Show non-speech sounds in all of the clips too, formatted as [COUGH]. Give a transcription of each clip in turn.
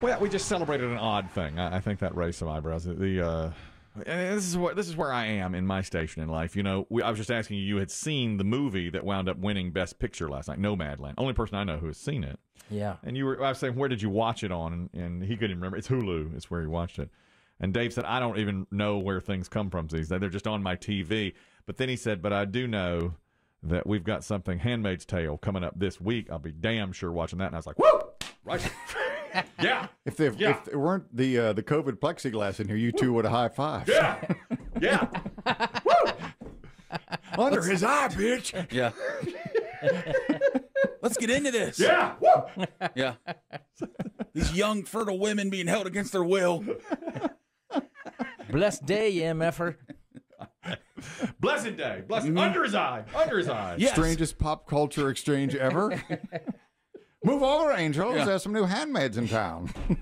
Well, we just celebrated an odd thing. I, I think that raised some eyebrows. The uh, and this is what this is where I am in my station in life. You know, we, I was just asking you. You had seen the movie that wound up winning Best Picture last night, Nomadland. Only person I know who has seen it. Yeah. And you were I was saying, where did you watch it on? And, and he couldn't remember. It's Hulu. It's where he watched it. And Dave said, I don't even know where things come from these days. They're just on my TV. But then he said, but I do know that we've got something Handmaid's Tale coming up this week. I'll be damn sure watching that. And I was like, woo! Right. [LAUGHS] [LAUGHS] yeah. If there Yeah. if there weren't the uh, the COVID plexiglass in here, you two would have high five. Yeah. Yeah. [LAUGHS] Woo! Under his eye, bitch. Yeah. [LAUGHS] Let's get into this. Yeah. Woo! Yeah. These young, fertile women being held against their will. Blessed day, MFer. Blessed day. Blessed under his eye. Under his eye. Yes. Strangest pop culture exchange ever. Move over, Angels. Yeah. There's some new handmaids in town. [LAUGHS]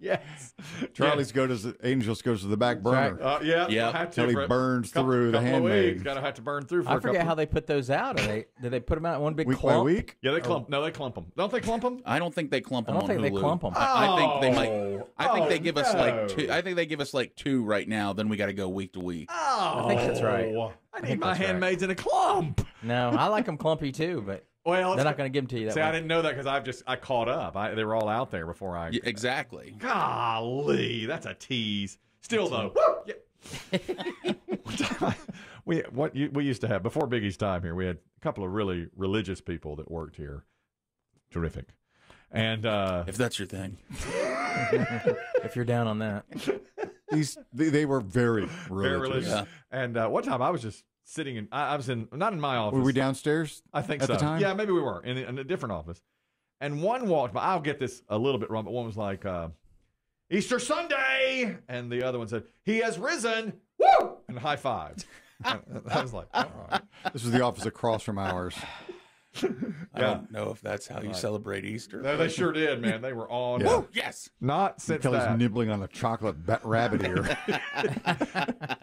Yes. Charlie's goes to the Angels goes to the back burner. Uh, yeah. Yeah. Have to Till he burns couple- through the couple of handmaid. weeks. Gotta have to burn through for I a forget couple. how they put those out. Are they? Did they put them out in one big Week clump? by week. Yeah, they clump. No, they clump them. Don't they clump them? I don't think they clump I them don't on think they Hulu. clump 'em. I, I think they might. Oh. I think Oh, they give us like two. I think they give us like two right now. Then we got to go week to week. Oh, I think that's right. I need think my that's right. handmaids in a clump. No, I like them clumpy too, but Well, they're not going to give them to you that See, way. I didn't know that because I've just I caught up. I, they were all out there before I. Yeah, exactly. Golly, that's a tease. Still though, woo! Yeah. [LAUGHS] we what you, we used to have before Biggie's time here. We had a couple of really religious people that worked here. Terrific, and uh, If that's your thing. [LAUGHS] if you're down on that. [LAUGHS] These they, they were very religious. very religious. Yeah. And uh, one time I was just sitting in. I, I was in not in my office. Were we downstairs? I think at so. the time? Yeah, maybe we were in, in a different office. And one walked by. I'll get this a little bit wrong, but one was like, uh, Easter Sunday. And the other one said, He has risen. Woo! And high fived. [LAUGHS] I was like, all right. This was the office across from ours. [LAUGHS] I don't know if that's how you celebrate Easter. No, they sure did, man. They were on. [LAUGHS] Yeah. Woo, yes. Not since Kelly's that. nibbling on a chocolate bat- rabbit ear. [LAUGHS]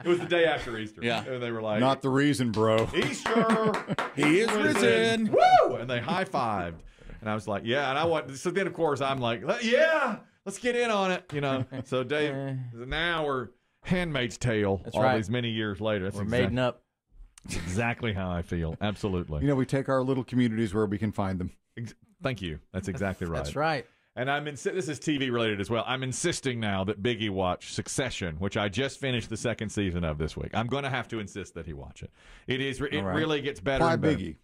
It was the day after Easter. Yeah. And they were like, Not the reason, bro. Easter. He is risen. Woo! And they high fived. And I was like, yeah. And I want, so then of course I'm like, yeah, let's get in on it. You know, so Dave, now we're Handmaid's Tale That's all right. these many years later. That's We're exact- maiden up. Exactly how I feel. Absolutely. You know, we take our little communities where we can find them. Ex- Thank you. That's exactly [LAUGHS] right. That's right. And I'm insi- this is TV related as well. I'm insisting now that Biggie watch Succession, which I just finished the second season of this week. I'm going to have to insist that he watch it. It is it All right. really gets better. Why and better. Biggie?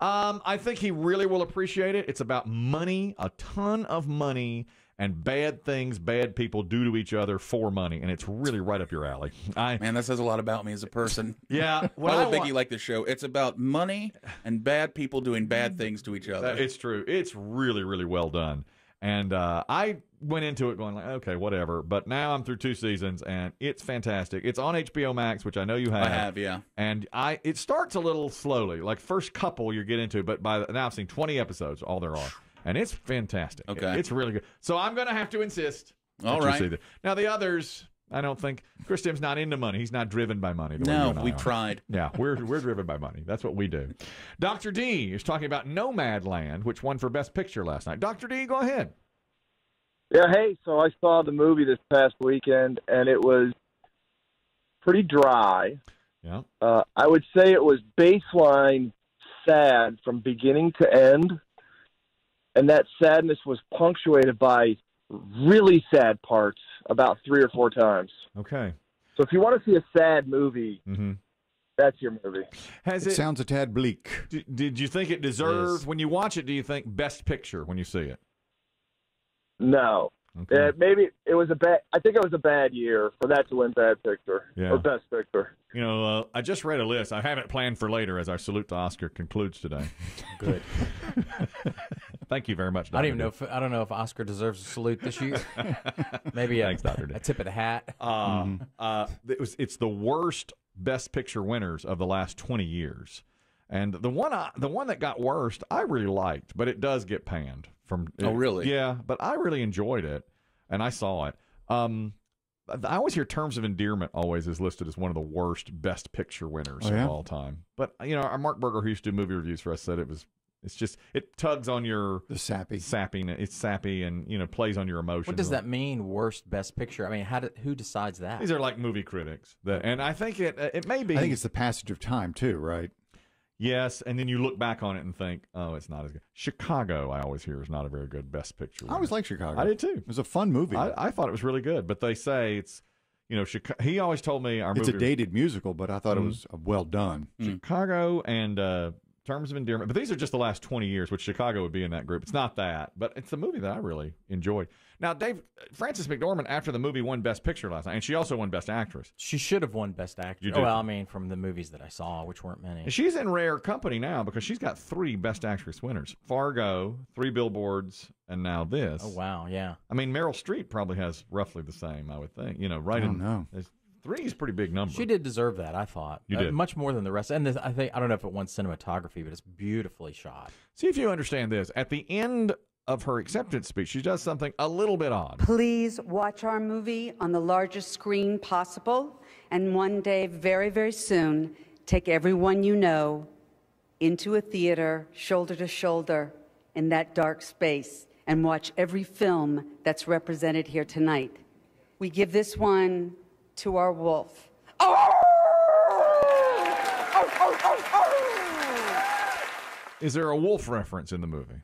Um, I think he really will appreciate it. It's about money, a ton of money, and bad things bad people do to each other for money, and it's really right up your alley. [LAUGHS] I Man, that says a lot about me as a person. [LAUGHS] yeah. [LAUGHS] Why I would Biggie like this show? It's about money and bad people doing bad things to each other. It's true. It's really, really well done. And uh, I went into it going like, okay, whatever. But now I'm through two seasons, and it's fantastic. It's on HBO Max, which I know you have. I have, yeah. And I, it starts a little slowly. Like first couple you get into, but by the, now I've seen 20 episodes, all there are, and it's fantastic. Okay. it's really good. So I'm gonna have to insist. that All you see. Now the others, I don't think Chris Demm's not into money. He's not driven by money. the way you No, and we are. tried. Yeah, we're we're driven by money. That's what we do. Dr. D is talking about Nomadland, which won for Best Picture last night. Dr. D, go ahead. Yeah, hey, so I saw the movie this past weekend, and it was pretty dry. Yeah. Uh, I would say it was baseline sad from beginning to end, and that sadness was punctuated by really sad parts about three or four times. Okay. So if you want to see a sad movie, Mm-hmm. that's your movie. Has It it? sounds a tad bleak. d- did you think it deserved when you watch it? Do you think Best Picture when you see it? No, Okay. uh, maybe it was a bad. I think it was a bad year for that to win Bad Picture Yeah. or Best Picture. You know, uh, I just read a list. I have it planned for later as our salute to Oscar concludes today. [LAUGHS] Good. [LAUGHS] Thank you very much. Dr. I don't even know if I don't know if Oscar deserves a salute this year. [LAUGHS] Maybe a, Thanks, Dr. D. a tip of the hat. Uh, uh, it was it's the worst Best Picture winners of the last twenty years, and the one I, the one that got worst I really liked, but it does get panned from. Oh, really? Yeah, but I really enjoyed it, and I saw it. Um, I always hear Terms of Endearment always is listed as one of the worst Best Picture winners Oh, yeah? of all time. But you know, our Mark Berger, who used to do movie reviews for us, said it was It's just it tugs on your The sappy. sappy. It's sappy and you know plays on your emotions. What does that mean? Worst best picture? I mean, how did, who decides that? These are like movie critics, that, and I think it uh, it may be. I think it's the passage of time too, right? yes, and then you look back on it and think, oh, it's not as good. Chicago, I always hear is not a very good best picture. I always liked Chicago. I did too. It was a fun movie. I, I thought it was really good, but they say it's you know Chicago. He always told me our it's a dated musical, but I thought Mhm. it was uh, well done. Chicago and uh, Terms of Endearment. But these are just the last 20 years, which Chicago would be in that group. It's not that, but it's a movie that I really enjoyed. Now, Dave, Frances McDormand, after the movie, won Best Picture last night, and she also won Best Actress. She should have won Best Actress. You Oh, well, I mean, from the movies that I saw, which weren't many. And she's in rare company now because she's got three Best Actress winners Fargo, Three Billboards, and now this. Oh, wow, yeah. I mean, Meryl Streep probably has roughly the same, I would think. You know, right I in. don't know. There's- Three is a pretty big number. She did deserve that, I thought. You Uh, did. much more than the rest. And this, I think I don't know if it won cinematography, but it's beautifully shot. See if you understand this. At the end of her acceptance speech, she does something a little bit odd. Please watch our movie on the largest screen possible. And one day, very, very soon, take everyone you know into a theater, shoulder to shoulder, in that dark space, and watch every film that's represented here tonight. We give this one to our wolf. Is there a wolf reference in the movie?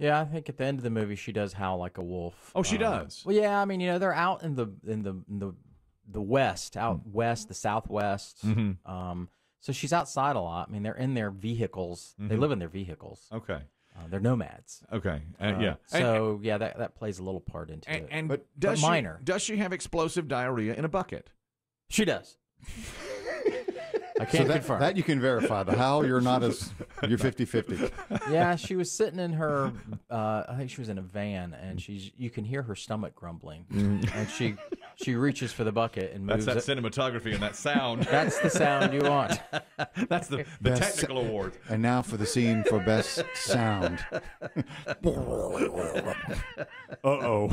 Yeah, I think at the end of the movie she does howl like a wolf. Oh, she Uh, does? Well, yeah, I mean, you know, they're out in the in the in the the west, out Mm. west, the southwest. Mm-hmm. Um, so she's outside a lot. I mean, they're in their vehicles. They Mm-hmm. live in their vehicles. Okay. Uh, they're nomads. Okay. Uh, Uh, yeah. And- So yeah, that that plays a little part into and, it. and But- does but she, minor. does she have explosive diarrhea in a bucket? she does. [LAUGHS] I can't that, confirm. that you can verify. The how you're not as you're [LAUGHS] 50-50. yeah, she was sitting in her. Uh, I think she was in a van, and she's. You can hear her stomach grumbling, and she she reaches for the bucket and moves. That's that it. cinematography and that sound. That's the sound you want. [LAUGHS] That's the, the Best- technical award. And now for the scene for best sound. Uh-oh.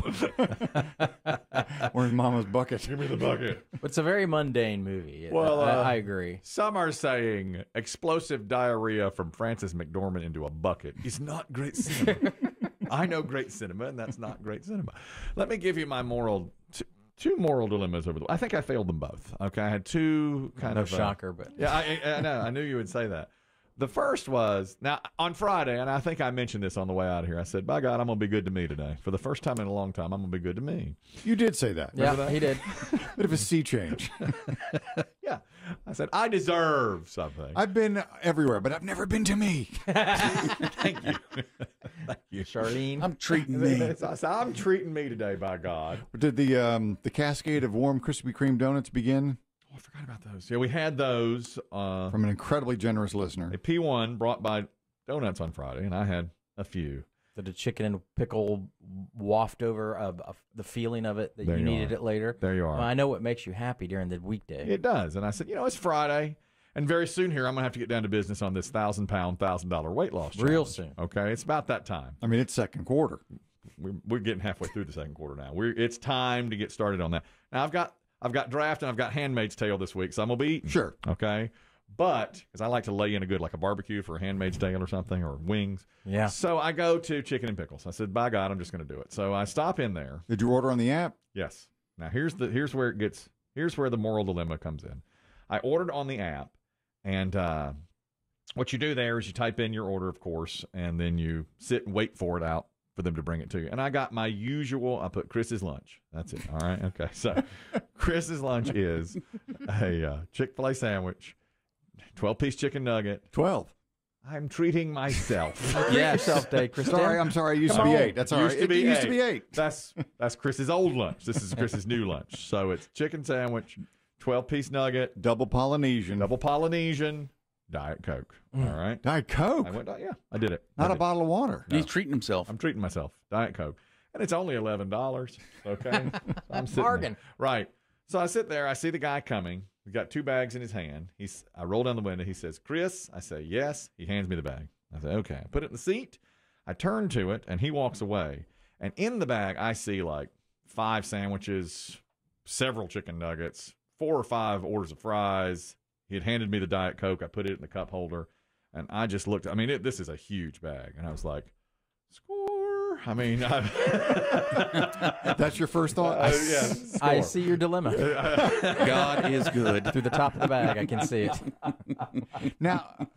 Where's Mama's bucket? Give me the bucket. But it's a very mundane movie. Well, I, uh, I agree. Some are saying explosive diarrhea from Frances McDormand into a bucket is not great cinema. [LAUGHS] I know great cinema, and that's not great cinema. Let me give you my moral, t- two moral dilemmas over the. I think I failed them both. Okay, I had two kind No of uh, shocker, but Yeah, I, I, I know. I knew you would say that. The first was now on Friday, and I think I mentioned this on the way out of here. I said, "By God, I'm gonna be good to me today. For the first time in a long time, I'm gonna be good to me." You did say that. yeah, he did. [LAUGHS] Bit of a sea change. [LAUGHS] Yeah, I said I deserve something. I've been everywhere, but I've never been to me. [LAUGHS] Thank you. [LAUGHS] Thank you. Charlene. I'm treating me. [LAUGHS] So I said, I'm treating me today, by God. Did the um, the cascade of warm Krispy Kreme donuts begin Oh, I forgot about those. Yeah, we had those. Uh, from an incredibly generous listener? a P1 brought by Donuts on Friday, and I had a few. Did the chicken and pickle waft over uh, uh, the feeling of it that There you you needed are. it later? There you are. Well, I know what makes you happy during the weekday. It does. And I said, you know, it's Friday. And very soon here, I'm going to have to get down to business on this thousand pound, thousand dollar weight loss. Real soon. Okay. It's about that time. I mean, it's second quarter. We're, we're getting halfway through the second quarter now. We're, it's time to get started on that. Now, I've got, I've got draft and I've got Handmaid's Tale this week, so I'm going to be eating. Sure. Okay. But, because I like to lay in a good, like a barbecue for a Handmaid's Tale or something, or wings. Yeah. So I go to Chicken and Pickles. I said, by God, I'm just going to do it. So I stop in there. Did you order on the app? Yes. Now here's the here's where it gets here's where the moral dilemma comes in. I ordered on the app, and uh, what you do there is you type in your order, of course, and then you sit and wait for it out for them to bring it to you. And I got my usual. I put Chris's lunch. That's it. All right. Okay. So [LAUGHS] Chris's lunch is a uh, Chick Fil A sandwich, twelve piece chicken nugget. Twelve. I'm treating myself. [LAUGHS] Treat yourself, Dave. Christine. Sorry, I'm sorry. It used Come to be on. eight. That's all Used right. to It be used to be eight. That's that's Chris's old lunch. This is Chris's new lunch. So it's chicken sandwich, twelve piece nugget, Double Polynesian. double Polynesian, Diet Coke. Mm. All right. Diet Coke. I went. Yeah, I did it. Not I a did. bottle of water. He's treating himself. I'm treating myself. Diet Coke, and it's only eleven dollars. Okay, [LAUGHS] I'm sitting there. Bargain. Right. So I sit there. I see the guy coming. He's got two bags in his hand. He's. I roll down the window. He says, "Chris." I say, "Yes." He hands me the bag. I say, "Okay." I put it in the seat. I turn to it, and he walks away. And in the bag, I see like five sandwiches, several chicken nuggets, four or five orders of fries. He had handed me the Diet Coke. I put it in the cup holder. and I just looked. I mean, it, this is a huge bag, and I was like, score. I mean, I, [LAUGHS] That's your first thought? uh, yeah, I see your dilemma. [LAUGHS] God is good. Through the top of the bag, I can see it. [LAUGHS] Now,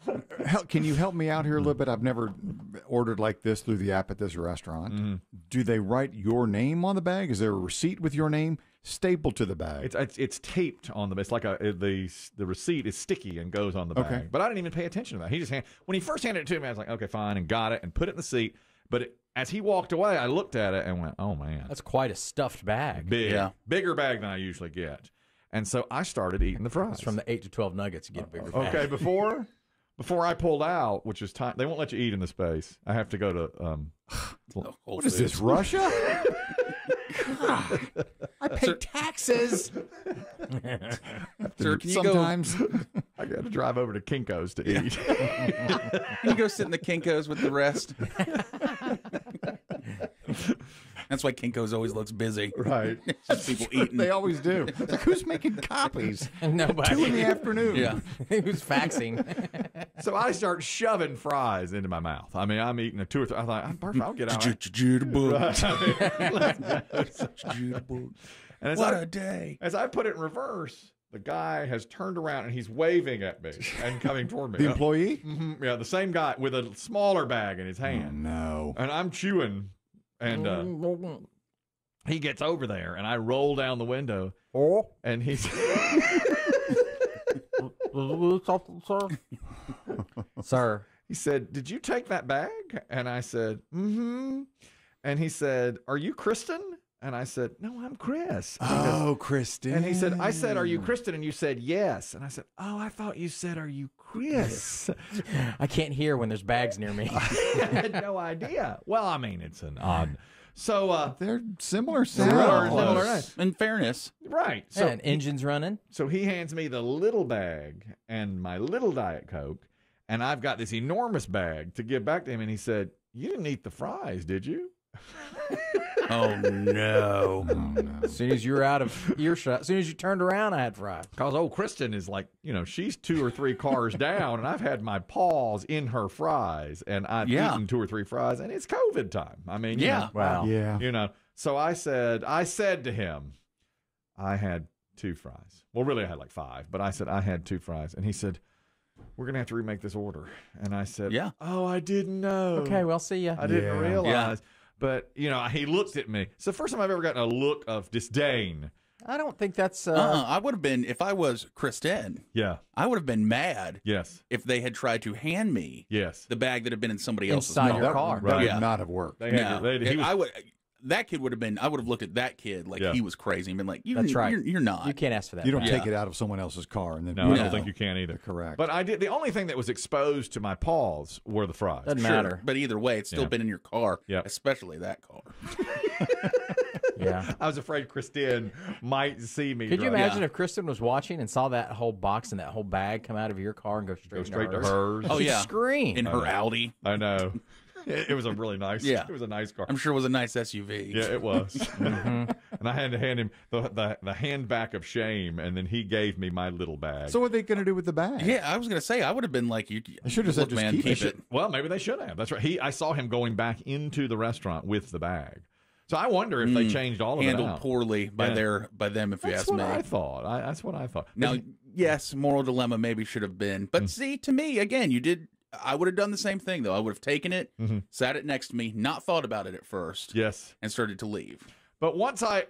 help, can you help me out here a little bit? I've never ordered like this through the app at this restaurant. Mm-hmm. Do they write your name on the bag? Is there a receipt with your name stapled to the bag? It's, it's it's taped on the. Bag. It's like a the the receipt is sticky and goes on the bag. Okay. But I didn't even pay attention to that. He just hand, when he first handed it to me, I was like, okay, fine, and got it and put it in the seat. But it, as he walked away, I looked at it and went, oh man, That's quite a stuffed bag. big, Yeah. bigger bag than I usually get. And so I started eating the fries It's from the eight to twelve nuggets. You get a bigger bag. Okay, before [LAUGHS] before I pulled out, which is time, they won't let you eat in the space. I have to go to um. [SIGHS] Whole what is this, Foods. Russia? [LAUGHS] God, I pay taxes. [LAUGHS] Sir, can you go? Sometimes. [LAUGHS] I got to drive over to Kinkos to eat. Can you go sit in the Kinkos with the rest? That's why Kinkos always looks busy. right. [LAUGHS] Just people [LAUGHS] eating. they always do. Like, who's making copies? [LAUGHS] Nobody. Two in the afternoon. Yeah. Who's faxing? So I start shoving fries into my mouth. I mean, I'm eating a two or three. I thought, I'm perfect. I'll get out. Judable. And as What I, a day. as I put it in reverse, the guy has turned around and he's waving at me and coming toward me. The employee? Mhm, yeah, the same guy with a smaller bag in his hand. No. And I'm chewing, and uh, he gets over there, and I roll down the window, Oh, and he's. something, [LAUGHS] sir. Sir. He said, "Did you take that bag?" And I said, "Mm-hmm." And he said, "Are you Kristen?" And I said, "No, I'm Chris." And he goes- Oh, Kristen. and he said, "I said, are you Kristen?" And you said, "Yes." And I said, "Oh, I thought you said, are you Chris?" [LAUGHS] I can't hear when there's bags near me. [LAUGHS] I had no idea. Well, I mean, it's an odd. So, uh, They're similar Similar, sounds. similar, right. In fairness, right. So, and engine's running. so he hands me the little bag and my little diet coke, and I've got this enormous bag to give back to him. And he said, "You didn't eat the fries, did you?" [LAUGHS] oh no. Oh, no. As soon as you're out of earshot, as soon as you turned around, I had fries. Because old Kristen is like, you know, she's two or three cars down, and I've had my paws in her fries, and I've Yeah. eaten two or three fries, and it's COVID time. I mean, you Yeah. know, Wow. Yeah. you know. So I said, I said to him, I had two fries. Well, really, I had like five, but I said I had two fries, and he said, "We're gonna have to remake this order." And I said, Yeah. Oh, I didn't know. Okay, well, see ya. I didn't Yeah. realize." But you know, he looked at me. It's the first time I've ever gotten a look of disdain. I don't think that's. Uh, Uh-uh. I would have been if I was Kristen. Yeah. I would have been mad Yes. if they had tried to hand me Yes. the bag that had been in somebody else's Inside car. your that, car. That would Yeah. not have worked. They had No, they, he was, I would. That kid would have been. I would have looked at that kid like Yeah. he was crazy and been like, you, That's right. You're, you're not. you can't ask for that. You don't back. take Yeah. it out of someone else's car and then no, I don't think you can either. correct. But I did. The only thing that was exposed to my paws were the fries. Doesn't Sure, matter. But either way, it's still Yeah. been in your car. Yeah. Especially that car. [LAUGHS] Yeah. I was afraid Kristen might see me. Could you drive- imagine if Kristen was watching and saw that whole box and that whole bag come out of your car and go straight, Go straight to hers? hers. Oh, She'd yeah. scream. In her Audi. I know. [LAUGHS] It, it was a really nice. Yeah. It was a nice car. I'm sure it was a nice SUV. Yeah, it was. [LAUGHS] Mm-hmm. And I had to hand him the, the the hand back of shame, and then he gave me my little bag. so what are they going to do with the bag? Yeah, I was gonna say I would have been like you. I should have said just man, keep keep it. it. well, maybe they should have. That's right. He, I saw him going back into the restaurant with the bag. So I wonder if they Mm. changed all of it Handled poorly by Yeah. their by them, if you ask me. I thought. I, that's what I thought. Now, yes, moral dilemma maybe should have been, but Mm. see, to me, again, you did. I would have done the same thing though. I would have taken it, Mhm. sat it next to me, not thought about it at first, yes, and started to leave. but once I,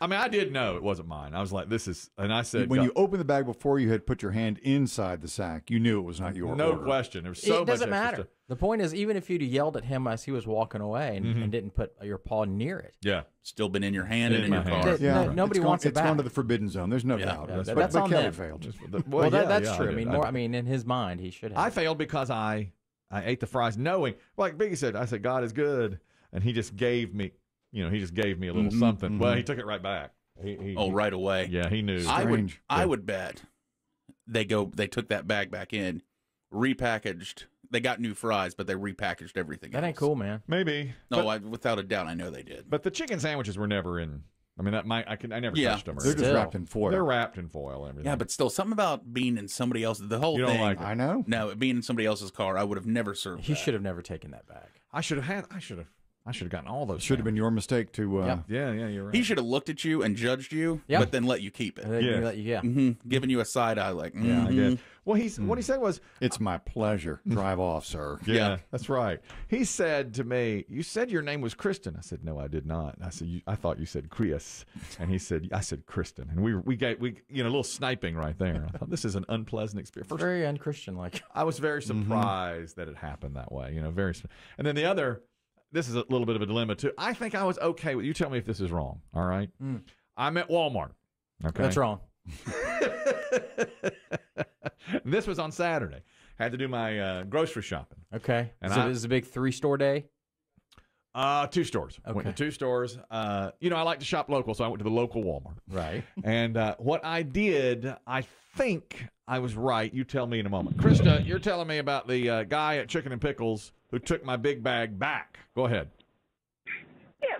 I mean, I did know it wasn't mine. I was like, "This is," and I said, when "God, you opened the bag before you had put your hand inside the sack, you knew it was not your no order. question." There was so it doesn't much extra matter. stuff. The point is, even if you'd have yelled at him as he was walking away and, Mhm. and didn't put your paw near it, Yeah, Still been in your hand In and in my your hand. car. Yeah, no- nobody it's wants gone, it It's gone to the forbidden zone. There's no Yeah. doubt. Yeah, but that- but that's on Kelly them. failed. well, well, that, yeah, that's yeah, true. I did. mean, more. I mean, in his mind, he should have. I failed because I I ate the fries knowing, like Biggie said, I said God is good, and he just gave me, you know, he just gave me a little Mhm, something. Well, mhm. he took it right back. He, he, Oh, right away. Yeah, he knew. I would. Strange. I would bet they go. They took that bag back in, repackaged. They got new fries, but they repackaged everything. that ain't cool, man. Maybe. No, but, I, without a doubt, I know they did. but the chicken sandwiches were never in I mean, that might I can I never Yeah. touched them. Or They're just Still. wrapped in foil. They're wrapped in foil and everything. Yeah, but still, something about being in somebody else's the whole You don't thing. like it. I know. No, being in somebody else's car, I would have never served. He should have never taken that back. I should have had. I should have. I should have gotten all those. Should have been your mistake to. Uh, Yep. Yeah, yeah, you're right. He should have looked at you and judged you, Yeah. but then let you keep it. And Yeah. let you- yeah. hmm Giving you a side eye, like, yeah, I guess. Well, he's what he said was, It's my pleasure. [LAUGHS] Drive off, sir. yeah, Yeah. that's right. He said to me, "You said your name was Kristen." I said, "No, I did not." I said, you, "I thought you said Chris," and he said, "I said Kristen." And we we got we you know a little sniping right there. I thought this is an unpleasant experience. First, Very unchristian like. I was very surprised that it happened that way. You know, very. And then the other, this is a little bit of a dilemma too. I think I was okay with you. Tell me if this is wrong. All right. I'm at Walmart. Okay. That's wrong. [LAUGHS] this was on Saturday. Had to do my uh, grocery shopping. Okay. And so I- this is a big three store day. Uh, two stores. Went Okay. to two stores. Uh, you know, I like to shop local, so I went to the local Walmart. Right. [LAUGHS] And uh, what I did, I think I was right. You tell me in a moment. Krista, you're telling me about the uh, guy at Chicken and Pickles who took my big bag back. Go ahead.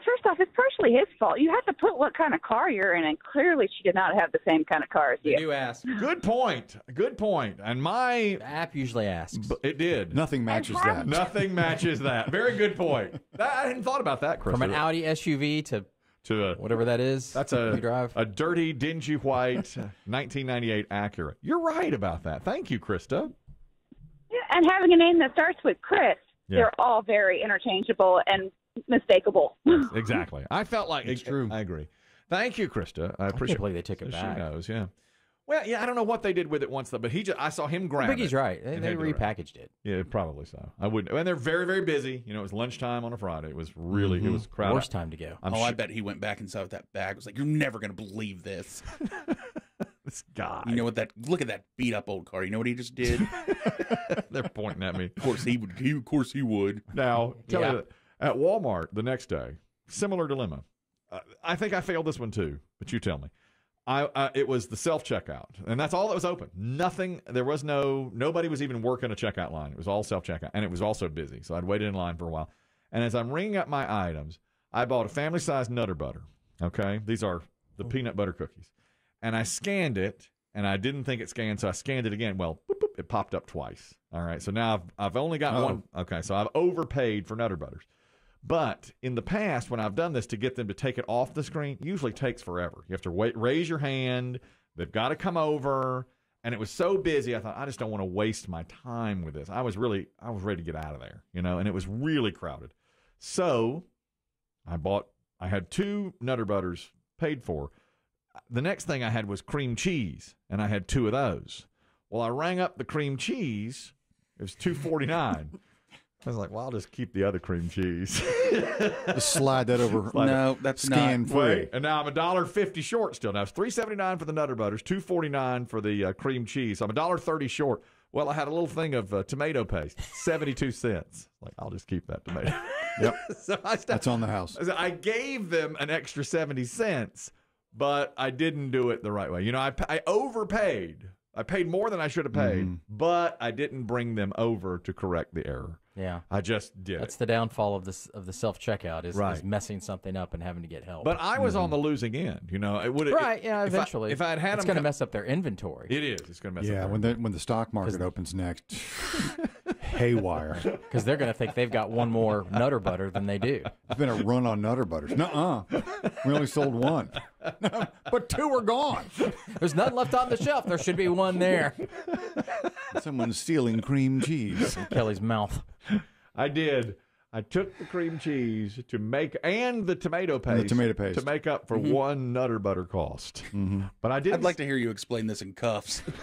Yeah, first off, it's partially his fault. You have to put what kind of car you're in, and clearly she did not have the same kind of car as They you. asked. [GASPS] Good point. Good point. And my, The app usually asks. it did. Nothing matches that. Nothing matches that. Very good point. [LAUGHS] That, I hadn't thought about that, Krista. From an Audi SUV to to a whatever that is. That's a you drive. a dirty, dingy white [LAUGHS] 1998 Acura. You're right about that. Thank you, Krista. Yeah, and having a name that starts with Chris, Yeah. they're all very interchangeable and mistakable. Exactly. I felt like It's true. I agree. Thank you, Krista. I I appreciate. can't believe they took it She back. knows, yeah. Well, yeah, I don't know what they did with it once though, but he just I saw him grab Biggie's it. right. They, and they had to do it. repackaged it. Yeah, probably so. I wouldn't. And they're very, very busy. You know, it was lunchtime on a Friday. It was really, it mm-hmm. was crowded. Worst time to go. I'm oh, sure I bet he went back inside with that bag. It was like, "You're never gonna believe this." [LAUGHS] this guy. You know what that? Look at that beat up old car. You know what he just did? [LAUGHS] they're pointing at me. of course he would. He, of course he would. Now, tell Yeah. you that, at Walmart the next day, similar dilemma. Uh, I think I failed this one too, but you tell me. I uh, it was the self checkout, and that's all that was open. Nothing. There was no. Nobody was even working a checkout line. It was all self checkout, and it was also busy. So I'd waited in line for a while. And as I'm ringing up my items, I bought a family size Nutter Butter. Okay, these are the peanut butter cookies, and I scanned it, and I didn't think it scanned, so I scanned it again. Well, boop, boop, it popped up twice. All right, so now I've I've only got Oh. one. Okay, so I've overpaid for Nutter Butters. But in the past, when I've done this to get them to take it off the screen, usually takes forever. You have to wait, raise your hand. They've got to come over, and it was so busy. I thought I just don't want to waste my time with this. I was really, I was ready to get out of there, you know, and it was really crowded. So I bought, I had two Nutter Butters paid for. The next thing I had was cream cheese, and I had two of those. Well, I rang up the cream cheese. It was two forty nine. [LAUGHS] I was like, well, I'll just keep the other cream cheese. [LAUGHS] Just slide that over. No, that's Scan not. free. Wait, and now I'm a dollar fifty short still. Now it's three seventy nine for the Nutter Butters, two forty nine for the uh, cream cheese. I'm a dollar thirty short. Well, I had a little thing of uh, tomato paste, seventy two cents. Like I'll just keep that tomato. [LAUGHS] Yep. [LAUGHS] so I stopped. That's on the house. I I gave them an extra 70 cents, but I didn't do it the right way. You know, I, I overpaid. I paid more than I should have paid, Mm-hmm. but I didn't bring them over to correct the error. Yeah. I just did That's it. the downfall of this of the self checkout is, Right. is messing something up and having to get help. But I was on mm-hmm. the losing end. You know, it would right, yeah, if I- eventually. If I, had had it's going to mess up their inventory. it is. It's going to mess up. Yeah, up. when the when the stock market opens next, [LAUGHS] haywire. Because they're going to think they've got one more Nutter Butter than they do. It's been a run on Nutter Butters. Nuh-uh. We only sold one, [LAUGHS] but two are gone. There's nothing left on the shelf. There should be one there. Someone's stealing cream cheese. In Kelly's mouth. I did. I took the cream cheese to make and the tomato paste, the tomato paste. to make up for one Nutter Butter cost. Mm-hmm. But I did. I'd like to hear you explain this in cuffs. [LAUGHS]